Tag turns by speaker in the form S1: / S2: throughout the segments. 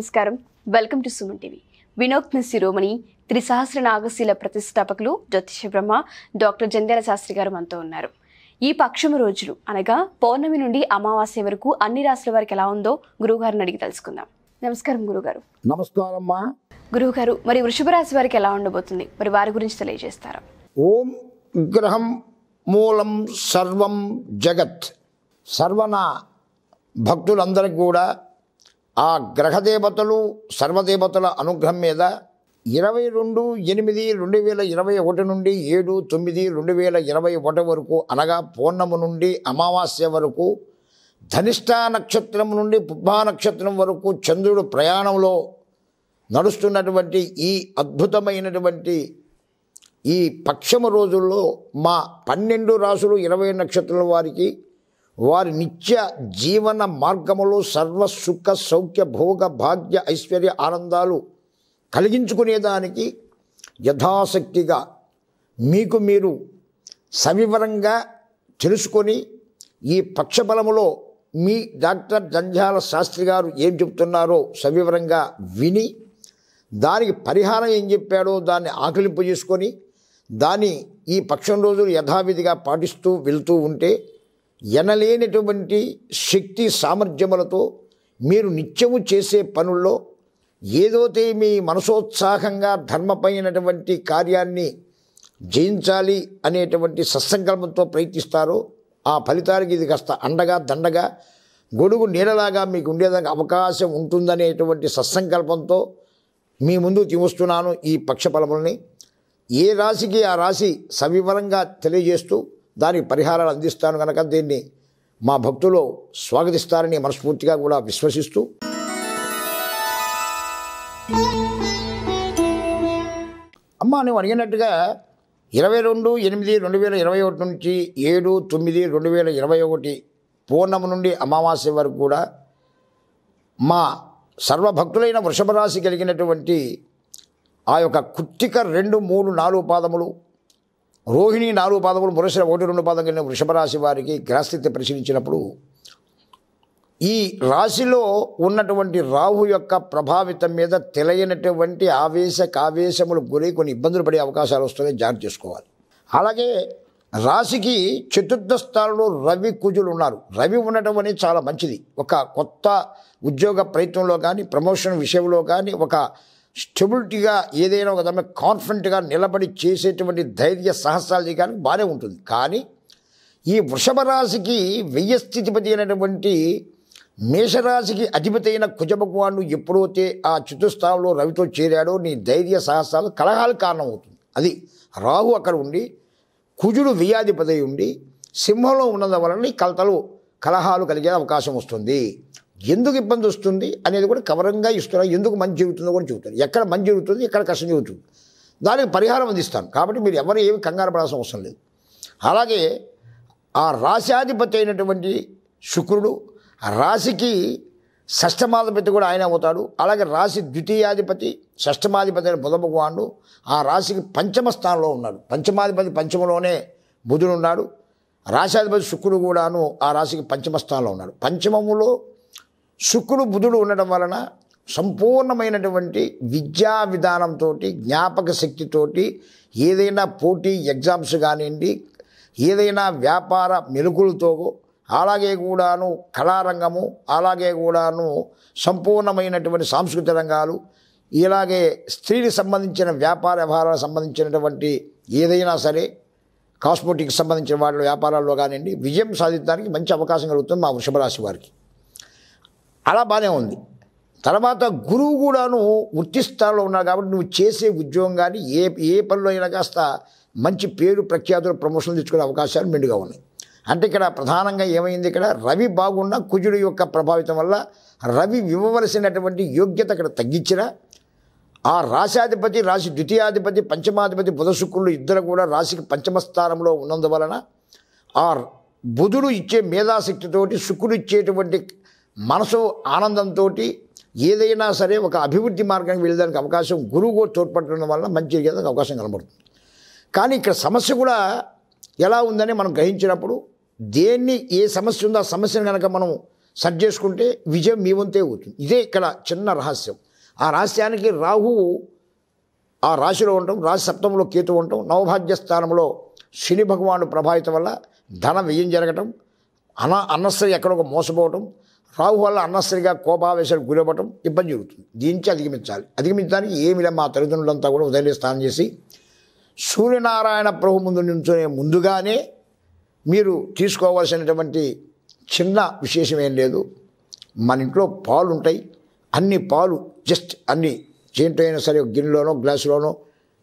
S1: నమస్కారం. Welcome to Suman TV. వినోక్న శిరోమణి త్రిసహస్ర నాగశీల ప్రతిష్టాపకులు జ్యోతిష బ్రహ్మ డాక్టర్ జంధ్యాల శాస్త్రి గారు మనతో ఉన్నారు. ఈ పక్షము రోజులు అనగా పౌర్ణమి నుండి అమావాస్య వరకు అన్ని రాశుల వారికి ఎలా ఉందో గురువుగారిని అడిగి తెలుసుకుందాం. నమస్కారం గురుగారు
S2: నమస్కారమ్మా.
S1: గురువుగారు మరి వృషభ రాశి వారికి ఎలా ఉండబోతుంది? మరి వారి గురించి తెలియజేస్తారా?
S2: ఓం గ్రహం మూలం సర్వం జగత్. సర్వన భక్తులందరికీ కూడా ఆ గ్రహదేవతలు సర్వదేవతల అనుగ్రహం మీద ఇరవై రెండు ఎనిమిది రెండు వేల ఇరవై ఒకటి నుండి ఏడు తొమ్మిది రెండు వేల ఇరవై ఒకటి వరకు అనగా పూర్ణము నుండి అమావాస్య వరకు ధనిష్ట నక్షత్రం నుండి పుబ్బా నక్షత్రం వరకు చంద్రుడు ప్రయాణంలో నడుస్తున్నటువంటి ఈ అద్భుతమైనటువంటి ఈ పక్షమ రోజుల్లో మా పన్నెండు రాసులు ఇరవై నక్షత్రాల వారికి వారి నిత్య జీవన మార్గములో సర్వ సుఖ సౌఖ్య భోగ భాగ్య ఐశ్వర్య ఆనందాలు కలిగించుకునేదానికి యథాశక్తిగా మీకు మీరు సవివరంగా తెలుసుకొని ఈ పక్షబలములో మీ డాక్టర్ జంజాల శాస్త్రి గారు ఏం చెప్తున్నారో సవివరంగా విని దానికి పరిహారం ఏం చెప్పాడో దాన్ని ఆకలింపు చేసుకొని దాన్ని ఈ పక్షం రోజులు యథావిధిగా పాటిస్తూ వెళ్తూ ఉంటే ఎనలేనటువంటి శక్తి సామర్థ్యములతో మీరు నిత్యము చేసే పనుల్లో ఏదోతే మీ మనసోత్సాహంగా ధర్మపైనటువంటి కార్యాన్ని జయించాలి అనేటువంటి సత్సంకల్పంతో ప్రయత్నిస్తారో ఆ ఫలితానికి ఇది కాస్త అండగా దండగా గొడుగు నీడలాగా మీకు ఉండేదానికి అవకాశం ఉంటుందనేటువంటి సత్సంకల్పంతో మీ ముందు తీసుస్తున్నాను ఈ పక్షఫలములని. ఏ రాశికి ఆ రాశి సవివరంగా తెలియజేస్తూ దానికి పరిహారాలు అందిస్తాను కనుక దీన్ని మా భక్తులు స్వాగతిస్తారని మనస్ఫూర్తిగా కూడా విశ్వసిస్తూ అమ్మ నువ్వు అడిగినట్టుగా ఇరవై రెండు ఎనిమిది రెండు వేల ఇరవై ఒకటి నుంచి ఏడు తొమ్మిది రెండు వేల ఇరవై ఒకటి పూర్ణము నుండి అమావాస్య వరకు కూడా మా సర్వభక్తులైన వృషభ రాశి కలిగినటువంటి ఆ యొక్క కుత్తిక రెండు మూడు నాలుగు పాదములు రోహిణి నాలుగు పాదములు మురసర ఒకటి రెండు పాదం కలిగిన వృషభ రాశి వారికి గ్రహస్థితి పరిశీలించినప్పుడు ఈ రాశిలో ఉన్నటువంటి రాహు యొక్క ప్రభావితం మీద తెలియనటువంటి ఆవేశ కావేశములు గురై కొన్ని ఇబ్బందులు పడే అవకాశాలు వస్తున్నాయి జాగ్రత్త చేసుకోవాలి. అలాగే రాశికి చతుర్థ స్థానంలో రవి కుజులు ఉన్నారు. రవి ఉండటం అనేది చాలా మంచిది. ఒక కొత్త ఉద్యోగ ప్రయత్నంలో కానీ ప్రమోషన్ విషయంలో కానీ ఒక స్టెబిలిటీగా ఏదైనా ఒక దాని కాన్ఫిడెంట్గా నిలబడి చేసేటువంటి ధైర్య సాహసాలు చేయడానికి బాగానే ఉంటుంది. కానీ ఈ వృషభ రాశికి వెయ్య స్థితిపతి అయినటువంటి మేషరాశికి అధిపతి అయిన కుజభగవానుడు ఎప్పుడైతే ఆ చతుస్థానంలో రవితో చేరాడో నీ ధైర్య సాహసాలు కలహాలు కారణమవుతుంది. అది రాహు అక్కడ ఉండి కుజుడు వ్యయాధిపతి ఉండి సింహంలో ఉన్నందు వలన కలతలు కలహాలు కలిగే అవకాశం వస్తుంది. ఎందుకు ఇబ్బంది వస్తుంది అనేది కూడా కవరంగా ఇస్తున్నారు ఎందుకు మంచి జరుగుతుందో కూడా చెబుతారు. ఎక్కడ మంచి జరుగుతుంది ఎక్కడ కష్టం జరుగుతుంది. దానికి పరిహారం అందిస్తాను కాబట్టి మీరు ఎవరు ఏమి కంగారు పడాల్సిన అవసరం లేదు. అలాగే ఆ రాశాధిపతి అయినటువంటి శుక్రుడు రాశికి షష్టమాధిపతి కూడా ఆయన అవుతాడు. అలాగే రాశి ద్వితీయాధిపతి షష్టమాధిపతి అయిన బుధ భగవానుడు ఆ రాశికి పంచమ స్థానంలో ఉన్నాడు. పంచమాధిపతి పంచమలోనే బుధుడు ఉన్నాడు. రాశాధిపతి శుక్రుడు కూడాను ఆ రాశికి పంచమ స్థానంలో ఉన్నాడు. పంచమములో శుక్రుడు బుధుడు ఉండడం వలన సంపూర్ణమైనటువంటి విద్యా విధానంతో జ్ఞాపక శక్తితోటి ఏదైనా పోటీ ఎగ్జామ్స్ కానివ్వండి ఏదైనా వ్యాపార మెలుకులతో అలాగే కూడాను కళారంగము అలాగే కూడాను సంపూర్ణమైనటువంటి సాంస్కృతిక రంగాలు ఇలాగే స్త్రీకి సంబంధించిన వ్యాపార వ్యవహారాలకు సంబంధించినటువంటి ఏదైనా సరే కాస్మోటిక్స్ సంబంధించిన వాళ్ళ వ్యాపారాల్లో కానివ్వండి విజయం సాధించడానికి మంచి అవకాశం కలుగుతుంది మా వృషభ రాశి వారికి. అలా బాగానే ఉంది. తర్వాత గురువు కూడాను వృత్తి స్థాయిలో ఉన్నాడు కాబట్టి నువ్వు చేసే ఉద్యోగం కానీ ఏ ఏ పనిలో అయినా కాస్త మంచి పేరు ప్రఖ్యాతులు ప్రమోషన్లు తెచ్చుకునే అవకాశాలు మెండుగా ఉన్నాయి. అంటే ఇక్కడ ప్రధానంగా ఏమైంది ఇక్కడ? రవి బాగున్న కుజుడు యొక్క ప్రభావితం వల్ల రవి ఇవ్వవలసినటువంటి యోగ్యత ఇక్కడ తగ్గించిన ఆ రాశాధిపతి రాశి ద్వితీయాధిపతి పంచమాధిపతి బుధ శుక్రులు ఇద్దరు కూడా రాశికి పంచమ స్థానంలో ఉన్నందువలన ఆ బుధుడు ఇచ్చే మేధాశక్తితోటి శుక్రుడు ఇచ్చేటువంటి మనసు ఆనందంతో ఏదైనా సరే ఒక అభివృద్ధి మార్గానికి వెళ్ళడానికి అవకాశం గురువు కూడా తోడ్పడడం వల్ల మంచి జరిగేదానికి అవకాశం కనబడుతుంది. కానీ ఇక్కడ సమస్య కూడా ఎలా ఉందని మనం గ్రహించినప్పుడు దేన్ని ఏ సమస్య ఉందో ఆ సమస్యను కనుక మనం సర్చ్ చేసుకుంటే విజయం మీ వంతే అవుతుంది. ఇదే ఇక్కడ చిన్న రహస్యం. ఆ రహస్యానికి రాహువు ఆ రాశిలో ఉండటం రాశి సప్తంలో కేతు ఉండటం నవభాగ్య స్థానంలో శని భగవాను ప్రభావితం వల్ల ధన వ్యయం జరగటం అన అన్నస్సరి ఎక్కడ ఒక మోసపోవటం రాహు వల్ల అన్నస్త్రీగా కోపావేశాలకు గురవ్వటం ఇబ్బంది జరుగుతుంది. దీనికి అధిగమించాలి. అధిగమించడానికి ఏమిలే మా తల్లిదండ్రులంతా కూడా ఉదయం స్నానం చేసి సూర్యనారాయణ ప్రభు ముందు నుంచునే ముందుగానే మీరు తీసుకోవాల్సినటువంటి చిన్న విశేషం ఏం లేదు. మన ఇంట్లో పాలు ఉంటాయి అన్ని పాలు జస్ట్ అన్ని చేంటో సరే గిన్నెలోనో గ్లాసులోనో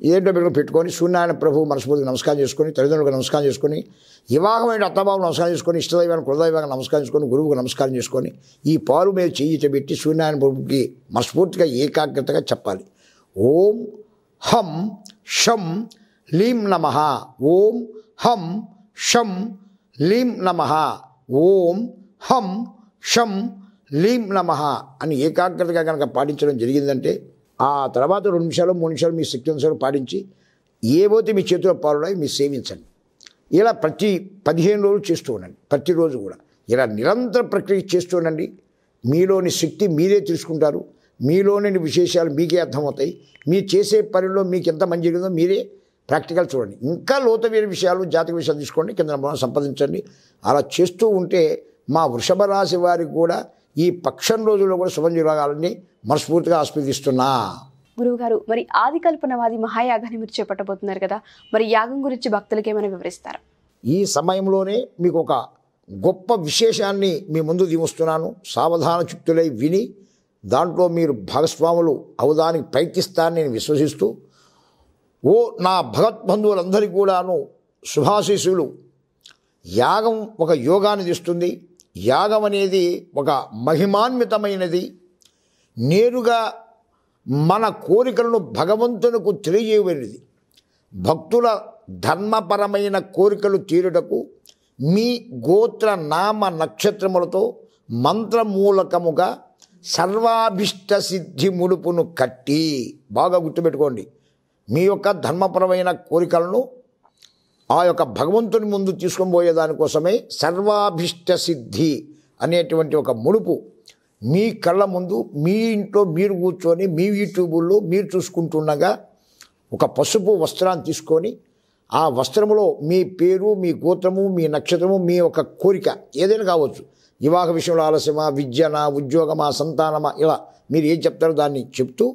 S2: ఏంటో పెట్టుకుని పెట్టుకొని సూర్యనారాయణ ప్రభు మనస్ఫూర్తిగా నమస్కారం చేసుకొని తల్లిదండ్రులకు నమస్కారం చేసుకొని వివాహమైన అత్తబాబు నమస్కారం చేసుకొని ఇష్టదైవాన్ని కులదైవాన్ని నమస్కారం చేసుకొని గురువుకు నమస్కారం చేసుకొని ఈ పాలు మీద చేయి పెట్టి సూర్యనారాయణ ప్రభుకి మనస్ఫూర్తిగా ఏకాగ్రతగా చెప్పాలి. ఓం హం షం లీం నమ. ఓం హం షం లీం నమ. ఓం హం షం లీం నమ అని ఏకాగ్రతగా కనుక పాటించడం జరిగిందంటే ఆ తర్వాత రెండు నిమిషాలు మూడు నిమిషాలు మీ శక్తి పాటించి ఏవైతే మీ చేతిలో పాలున్నాయో మీరు సేవించండి. ఇలా ప్రతి పదిహేను రోజులు చేస్తూ ఉండండి. ప్రతిరోజు కూడా. ఇలా నిరంతర ప్రక్రియ చేస్తూ ఉండండి. మీలోని శక్తి మీరే తెలుసుకుంటారు. మీలోని విశేషాలు మీకే అర్థమవుతాయి. మీరు చేసే పనిలో మీకు ఎంత మంచి జరిగిందో మీరే ప్రాక్టికల్ చూడండి. ఇంకా లోతమైన విషయాలు జాతక విషయాలు తీసుకోండి. కింద సంపాదించండి. అలా చేస్తూ ఉంటే మా వృషభ రాశి వారికి కూడా ఈ పక్షం రోజుల్లో కూడా శుభం జరగాలని మనస్ఫూర్తిగా ఆస్వాదిస్తున్నా
S1: గురువుగారు మరి ఆది కల్పనవాది మహాయాగాన్ని మీరు చేపట్టబోతున్నారు కదా మరి యాగం గురించి భక్తులకి ఏమైనా వివరిస్తారా?
S2: ఈ సమయంలోనే మీకు ఒక గొప్ప విశేషాన్ని మీ ముందు దివస్తున్నాను సావధాన చిత్తులై విని దాంట్లో మీరు భాగస్వాములు అవదానికి ప్రయత్నిస్తారని నేను విశ్వసిస్తూ ఓ నా భగవద్బంధువులందరికీ కూడాను శుభాశీసులు యాగం ఒక యోగాన్ని తెస్తుంది. యాగం అనేది ఒక మహిమాన్వితమైనది. నేరుగా మన కోరికలను భగవంతునకు తెలియజేయబడినది భక్తుల ధర్మపరమైన కోరికలు తీరుటకు మీ గోత్ర నామ నక్షత్రములతో మంత్రమూలకముగా సర్వాభిష్ట సిద్ధి ముడుపును కట్టి బాగా గుర్తుపెట్టుకోండి. మీ యొక్క ధర్మపరమైన కోరికలను ఆ యొక్క భగవంతుని ముందు తీసుకొని పోయేదాని కోసమే సర్వాభిష్ట సిద్ధి అనేటువంటి ఒక ముడుపు మీ కళ్ళ ముందు మీ ఇంట్లో మీరు కూర్చొని మీ యూట్యూబుల్లో మీరు చూసుకుంటుండగా ఒక పసుపు వస్త్రాన్ని తీసుకొని ఆ వస్త్రములో మీ పేరు మీ గోత్రము మీ నక్షత్రము మీ ఒక కోరిక ఏదైనా కావచ్చు. వివాహ విషయంలో ఆలస్యమా విద్యనా ఉద్యోగమా సంతానమా ఇలా మీరు ఏం చెప్తారో దాన్ని చెప్తూ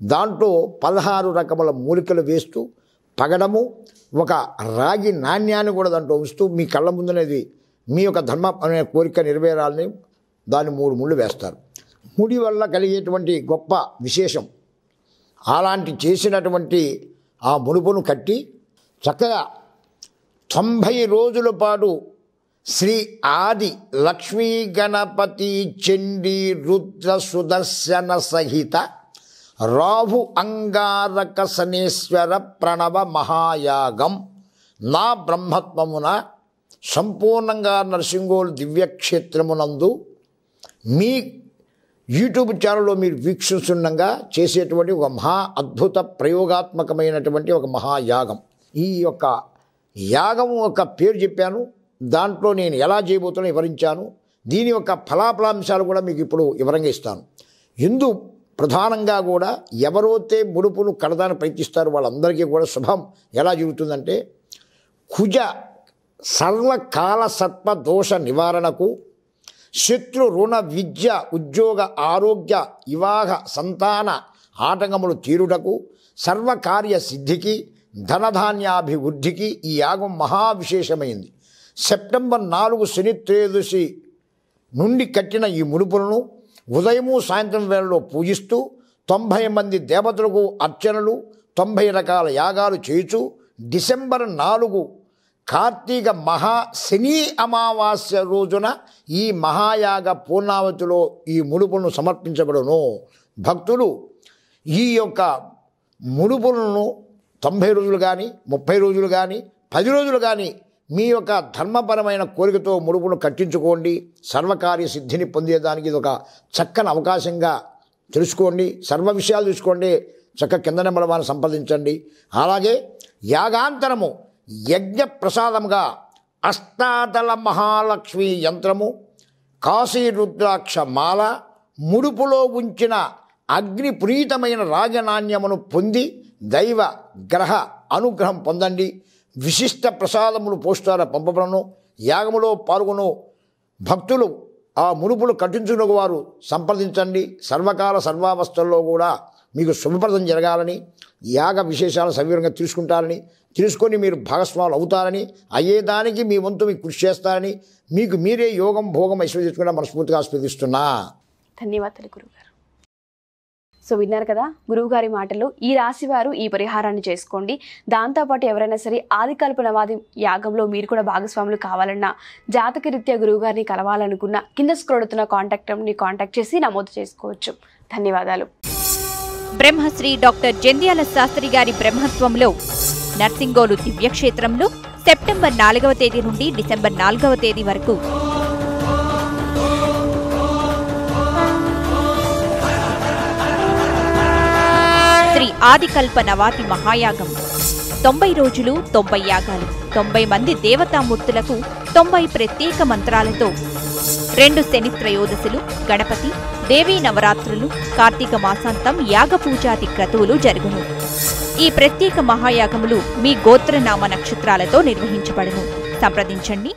S2: దాంట్లో పదహారు రకముల మూలికలు వేస్తూ పగడము ఒక రాగి నాణ్యాన్ని కూడా దాంట్లో ఉంచుతూ మీ కళ్ళ ముందునేది మీ యొక్క ధర్మ అనే కోరిక నెరవేరాలని దాన్ని మూడు ముళ్ళు వేస్తారు. ముడి వల్ల కలిగేటువంటి గొప్ప విశేషం అలాంటి చేసినటువంటి ఆ ముడుపును కట్టి చక్కగా తొంభై రోజుల పాటు శ్రీ ఆది లక్ష్మీ గణపతి చండీ రుద్ర సుదర్శన సహిత రాహు అంగారక శనీశ్వర ప్రణవ మహాయాగం నా బ్రహ్మత్వమున సంపూర్ణంగా నరసింగోలు దివ్యక్షేత్రమునందు మీ యూట్యూబ్ ఛానల్లో మీరు వీక్షిస్తుండగా చేసేటువంటి ఒక మహా అద్భుత ప్రయోగాత్మకమైనటువంటి ఒక మహాయాగం. ఈ యొక్క యాగం యొక్క పేరు చెప్పాను దాంట్లో నేను ఎలా చేయబోతున్నా వివరించాను దీని యొక్క ఫలాఫలాంశాలు కూడా మీకు ఇప్పుడు వివరంగా ఇస్తాను. ఎందు ప్రధానంగా కూడా ఎవరైతే ముడుపును కడదాన్ని ప్రయత్నిస్తారో వాళ్ళందరికీ కూడా శుభం. ఎలా జరుగుతుందంటే కుజ సర్వకాల సత్వ దోష నివారణకు శత్రు రుణ విద్య ఉద్యోగ ఆరోగ్య వివాహ సంతాన ఆటంకములు తీరుటకు సర్వకార్య సిద్ధికి ధనధాన్యాభివృద్ధికి ఈ యాగం మహావిశేషమైంది. సెప్టెంబర్ నాలుగు శని త్రయోదశి నుండి కట్టిన ఈ ముడుపులను ఉదయము సాయంత్రం వేళలో పూజిస్తూ తొంభై మంది దేవతలకు అర్చనలు తొంభై రకాల యాగాలు చేయుచు డిసెంబర్ నాలుగు కార్తీక మహా శని అమావాస్య రోజున ఈ మహాయాగ పూర్ణావతిలో ఈ ముడుపులను సమర్పించబడును. భక్తులు ఈ యొక్క ముడుపులను తొంభై రోజులు కానీ ముప్పై రోజులు కానీ పది రోజులు కానీ మీ యొక్క ధర్మపరమైన కోరికతో ముడుపును కట్టించుకోండి. సర్వకార్య సిద్ధిని పొందేదానికి ఇది ఒక చక్కని అవకాశంగా తెలుసుకోండి. సర్వ విషయాలు చూసుకోండి. చక్క కింద నెంబర్ వారిని సంప్రదించండి. అలాగే యాగాంతరము యజ్ఞ ప్రసాదముగా అష్టాదళ మహాలక్ష్మి యంత్రము కాశీ రుద్రాక్ష మాల ముడుపులో ఉంచిన అగ్నిపురీతమైన రాజనాణ్యమును పొంది దైవ గ్రహ అనుగ్రహం పొందండి. విశిష్ట ప్రసాదములు పోస్టాల పంపబడను యాగములో పాల్గొను. భక్తులు ఆ మునుపులు కట్టించుకున్న వారు సంప్రదించండి. సర్వకాల సర్వావస్థల్లో కూడా మీకు శుభప్రదం జరగాలని యాగ విశేషాలు సవివరంగా తీసుకుంటారని తెలుసుకొని మీరు భాగస్వాములు అవుతారని అయ్యేదానికి మీ వంతు మీకు కృషి చేస్తారని మీకు మీరే యోగం భోగం ఐశ్వర్యం తెచ్చుకున్న మనస్ఫూర్తిగా ఆస్వాదిస్తున్నా
S1: ధన్యవాదాలు గురుగారు. సో విన్నారు కదా గురువుగారి మాటలు. ఈ రాశి వారు ఈ పరిహారాన్ని చేసుకోండి. దాంతోపాటు ఎవరైనా సరే ఆదికల్ప నవాది యాగంలో మీరు కూడా భాగస్వాములు కావాలన్నా జాతక రీత్యా గురువుగారిని కలవాలనుకున్న కింద స్క్రోడుతున్న కాంటాక్ట్ని కాంటాక్ట్ చేసి నమోదు చేసుకోవచ్చు. ధన్యవాదాలు.
S3: బ్రహ్మశ్రీ డాక్టర్ జంధ్యాల శాస్త్రి గారి బ్రహ్మత్వంలో నర్సింగోలు దివ్యక్షేత్రంలో సెప్టెంబర్ నాలుగవ తేదీ నుండి డిసెంబర్ నాలుగవ తేదీ వరకు ఆదికల్ప నవాతి మహాయాగం. తొంభై రోజులు తొంభై యాగాలు తొంభై మంది దేవతామూర్తులకు తొంభై ప్రత్యేక మంత్రాలతో రెండు శని త్రయోదశులు గణపతి దేవీ నవరాత్రులు కార్తీక మాసాంతం యాగ పూజాది క్రతువులు జరుగును. ఈ ప్రత్యేక మహాయాగములు మీ గోత్రనామ నక్షత్రాలతో నిర్వహించబడును. సంప్రదించండి.